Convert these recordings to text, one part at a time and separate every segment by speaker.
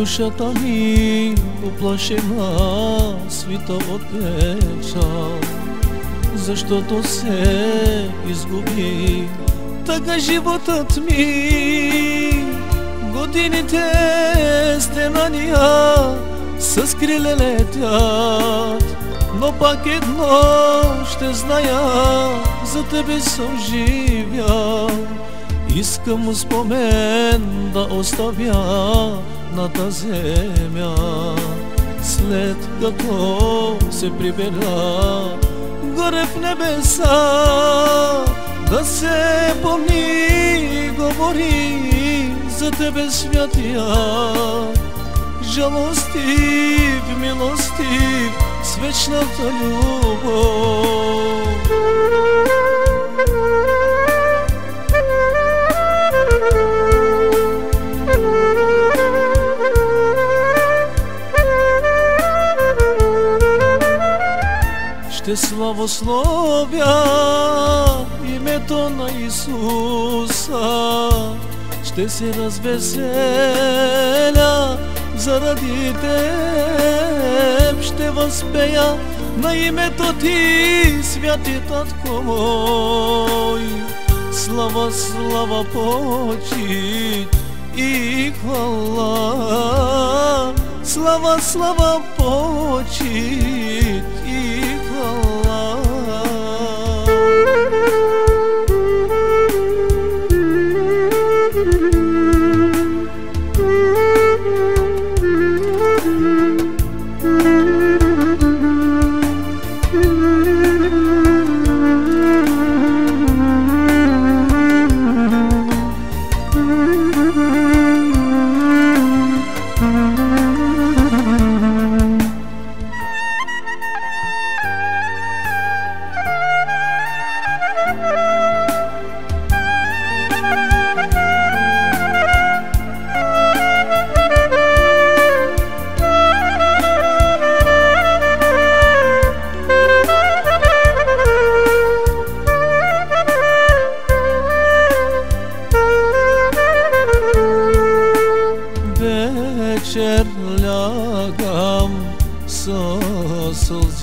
Speaker 1: Душата ми оплашена свита от печал Защото се изгуби така животът ми. Годините стенания с криле летят Но пак едно ще зная За тебе съм живял Искам спомен да оставя на тази земя. След като се прибера горе в небеса Да се помни говори за тебе святия. Жалостив, милостив, с вечната любов Ще славословя името на Исуса. Ще се развеселя заради Теб. Ще възпея на името Ти, святи Татко мой. Слава, слава, почит и хвала. Слава, слава, почит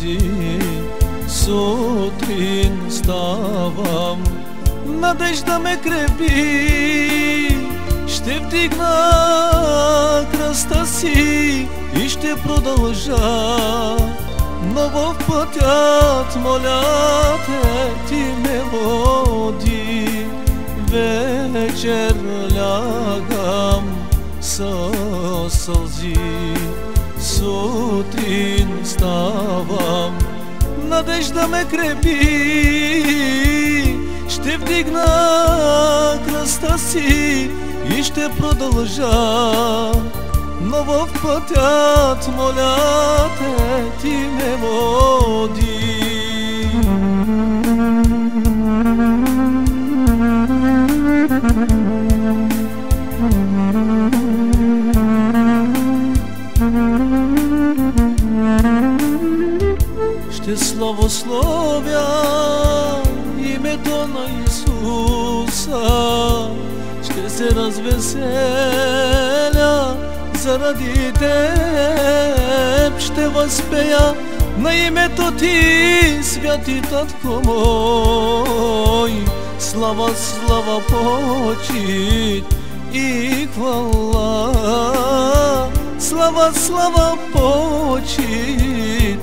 Speaker 1: сълзи, сутрин ставам, надежда ме крепи, ще вдигна кръста си и ще продължа. Но в пътят, моля те, ти ме води, вечер лягам, са сълзи Сутрин ставам. Надежда ме крепи Ще вдигна кръста си И ще продължа. Но в пътят, моля те, ти ме води Ще славословя името на Исуса. Ще се развеселя заради Теб. Ще възпея на името Ти, святи Татко мой. Слава, слава, почит и хвала. Слава, слава, почит